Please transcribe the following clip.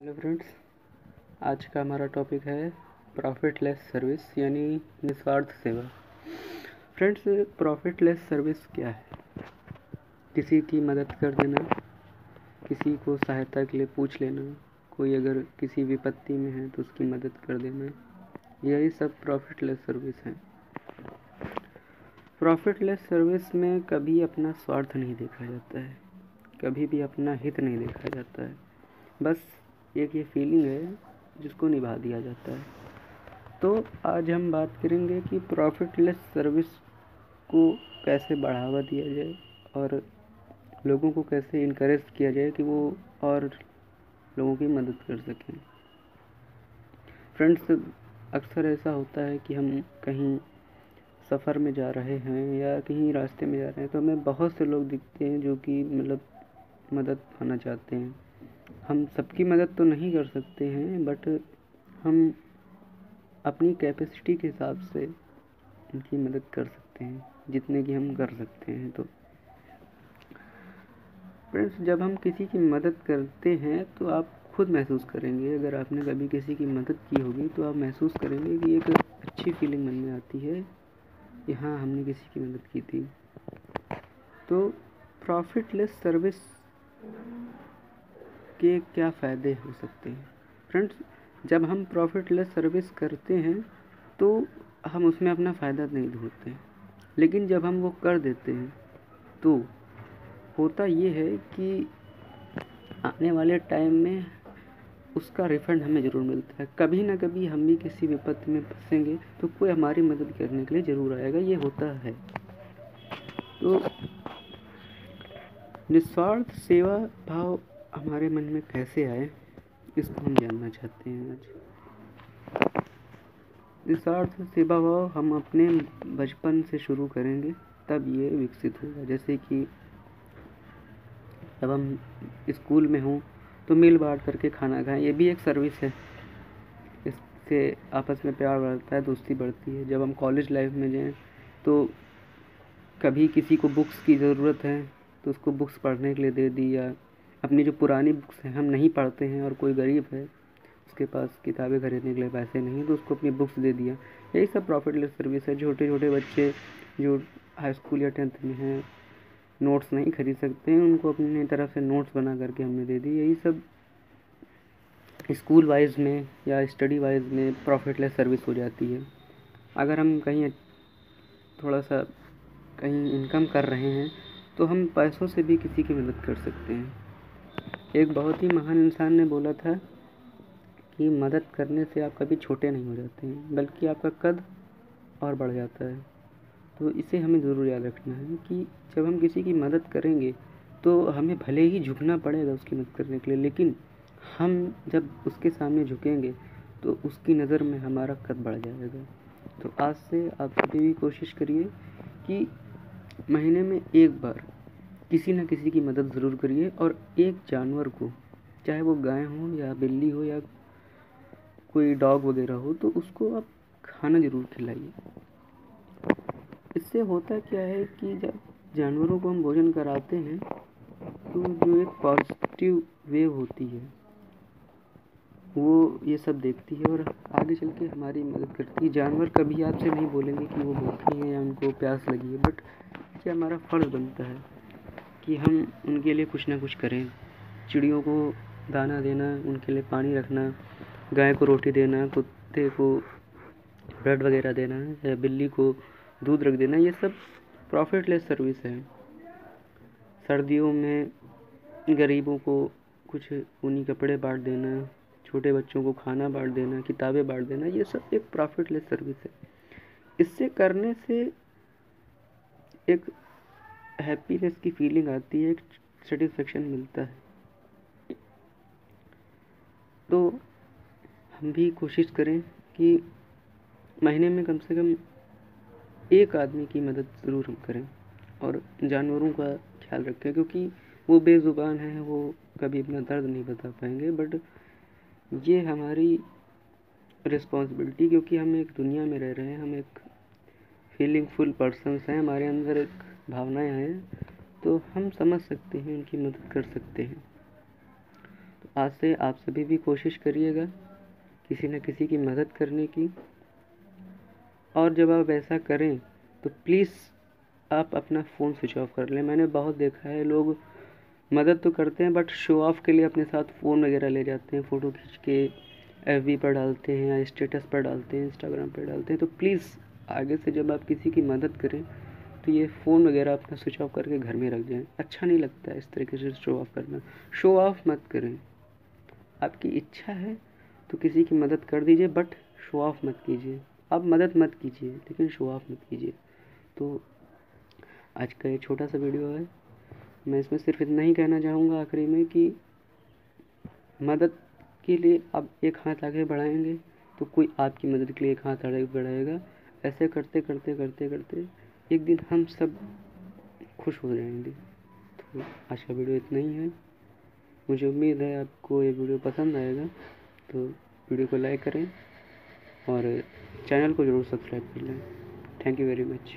Hello friends आज का हमारा टॉपिक है प्रॉफिटलेस सर्विस यानी निस्वार्थ सेवा। फ्रेंड्स प्रॉफिटलेस सर्विस क्या है? किसी की मदद कर देना, किसी को सहायता के लिए पूछ लेना, कोई अगर किसी विपत्ति में है तो उसकी मदद कर देना यही सब प्रॉफिटलेस सर्विस है। प्रॉफिटलेस सर्विस में कभी अपना स्वार्थ नहीं देखा जाता है, कभी भी अपना हित नहीं देखा जाता है। बस एक ये फीलिंग है, जिसको निभा दिया जाता है। तो आज हम बात करेंगे कि प्रॉफिटलेस सर्विस को कैसे बढ़ावा दिया जाए और लोगों को कैसे इनक्रेज किया जाए कि वो और लोगों की मदद कर सकें। फ्रेंड्स अक्सर ऐसा होता है कि हम कहीं सफ़र में जा रहे हैं या कहीं रास्ते में जा रहे हैं तो हमें बहुत से लोग दिखते हैं जो कि मतलब मदद पाना चाहते हैं। हम सबकी मदद तो नहीं कर सकते हैं बट हम अपनी कैपेसिटी के हिसाब से उनकी मदद कर सकते हैं, जितने की हम कर सकते हैं। तो फ्रेंड्स जब हम किसी की मदद करते हैं तो आप खुद महसूस करेंगे। अगर आपने कभी किसी की मदद की होगी तो आप महसूस करेंगे कि एक अच्छी फीलिंग मन में आती है कि हाँ हमने किसी की मदद की थी। तो प्रॉफिटलेस सर्विस के क्या फ़ायदे हो सकते हैं? फ्रेंड्स जब हम प्रॉफिट लेस सर्विस करते हैं तो हम उसमें अपना फ़ायदा नहीं ढूंढते लेकिन जब हम वो कर देते हैं तो होता ये है कि आने वाले टाइम में उसका रिफ़ंड हमें ज़रूर मिलता है। कभी ना कभी हम भी किसी विपत्ति में फंसेंगे तो कोई हमारी मदद करने के लिए ज़रूर आएगा, ये होता है। तो निस्वार्थ सेवा भाव हमारे मन में कैसे आए, इसको हम जानना चाहते हैं आज। निस्वार्थ सेवा भाव हम अपने बचपन से शुरू करेंगे, तब ये विकसित होगा। जैसे कि जब हम स्कूल में हों तो मिल बांट करके खाना खाएँ, ये भी एक सर्विस है। इससे आपस में प्यार बढ़ता है, दोस्ती बढ़ती है। जब हम कॉलेज लाइफ में जाएँ तो कभी किसी को बुक्स की ज़रूरत है तो उसको बुक्स पढ़ने के लिए दे दी या अपनी जो पुरानी बुक्स हैं, हम नहीं पढ़ते हैं और कोई गरीब है, उसके पास किताबें खरीदने के लिए पैसे नहीं तो उसको अपनी बुक्स दे दिया। यही सब प्रॉफिटलेस सर्विस है। छोटे छोटे बच्चे जो हाई स्कूल या टेंथ में हैं नोट्स नहीं खरीद सकते हैं, उनको अपनी तरफ़ से नोट्स बना करके हमने दे दी। यही सब स्कूल वाइज में या स्टडी वाइज में प्रॉफिटलेस सर्विस हो जाती है। अगर हम कहीं थोड़ा सा कहीं इनकम कर रहे हैं तो हम पैसों से भी किसी की मदद कर सकते हैं। एक बहुत ही महान इंसान ने बोला था कि मदद करने से आप कभी छोटे नहीं हो जाते हैं, बल्कि आपका कद और बढ़ जाता है। तो इसे हमें ज़रूर याद रखना है कि जब हम किसी की मदद करेंगे तो हमें भले ही झुकना पड़ेगा उसकी मदद करने के लिए, लेकिन हम जब उसके सामने झुकेंगे तो उसकी नज़र में हमारा कद बढ़ जाएगा। तो आज से आप कभी भी कोशिश करिए कि महीने में एक बार किसी न किसी की मदद ज़रूर करिए और एक जानवर को, चाहे वो गाय हो या बिल्ली हो या कोई डॉग वगैरह हो तो उसको आप खाना ज़रूर खिलाइए। इससे होता क्या है कि जब जानवरों को हम भोजन कराते हैं तो जो एक पॉजिटिव वेव होती है, वो ये सब देखती है और आगे चल के हमारी मदद करती है। जानवर कभी आपसे नहीं बोलेंगे कि वो भूखे हैं या उनको प्यास लगी है बट ये हमारा फ़र्ज़ बनता है। कि हम उनके लिए कुछ ना कुछ करें। चिड़ियों को दाना देना, उनके लिए पानी रखना, गाय को रोटी देना, कुत्ते को ब्रेड वगैरह देना, या बिल्ली को दूध रख देना, ये सब प्रॉफिटलेस सर्विस है। सर्दियों में गरीबों को कुछ ऊनी कपड़े बांट देना, छोटे बच्चों को खाना बांट देना, किताबें बांट देना, ये सब एक प्रॉफिटलेस सर्विस है। इससे करने से एक हैप्पीनेस की फीलिंग आती है, एक सेटिस्फेक्शन मिलता है। तो हम भी कोशिश करें कि महीने में कम से कम एक आदमी की मदद ज़रूर हम करें और जानवरों का ख्याल रखें, क्योंकि वो बेज़ुबान हैं, वो कभी अपना दर्द नहीं बता पाएँगे बट ये हमारी रिस्पॉन्सिबिलिटी क्योंकि हम एक दुनिया में रह रहे हैं, हम एक फीलिंगफुल पर्सनस हैं, हमारे अंदर एक भावनाएँ हैं तो हम समझ सकते हैं, उनकी मदद कर सकते हैं। तो आज से आप सभी भी कोशिश करिएगा किसी न किसी की मदद करने की। और जब आप ऐसा करें तो प्लीज़ आप अपना फ़ोन स्विच ऑफ़ कर लें। मैंने बहुत देखा है, लोग मदद तो करते हैं, बट शो ऑफ़ के लिए अपने साथ फ़ोन वगैरह ले जाते हैं, फ़ोटो खींच के, एफ़ पर डालते हैं या स्टेटस पर डालते हैं, इंस्टाग्राम पर डालते हैं। तो प्लीज़ आगे से जब आप किसी की मदद करें तो ये फ़ोन वगैरह अपना स्विच ऑफ़ करके घर में रख जाएँ। अच्छा नहीं लगता है इस तरीके से शो ऑफ़ करना। शो ऑफ़ मत करें। आपकी इच्छा है तो किसी की मदद कर दीजिए बट शो ऑफ़ मत कीजिए। आप मदद मत कीजिए, लेकिन शो ऑफ़ मत कीजिए। तो आज का ये छोटा सा वीडियो है। मैं इसमें सिर्फ़ इतना ही कहना चाहूँगा आखिरी में कि मदद के लिए आप एक हाथ आगे बढ़ाएँगे तो कोई आपकी मदद के लिए एक हाथ आगे बढ़ाएगा। ऐसे करते करते करते करते एक दिन हम सब खुश हो जाएँगे। तो आज का वीडियो इतना ही है। मुझे उम्मीद है आपको ये वीडियो पसंद आएगा। तो वीडियो को लाइक करें और चैनल को ज़रूर सब्सक्राइब कर लें। Thank you very much.